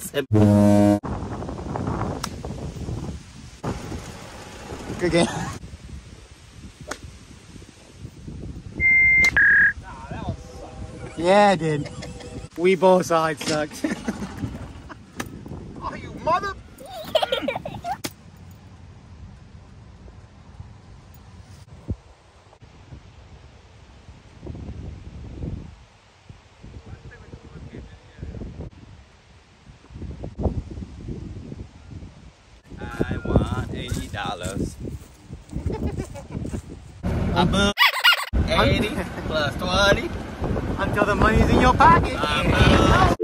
this. Good game. Yeah, I did. We both sides sucked. Oh, you mother... dollars. Eighty plus twenty. Until the money's in your pocket.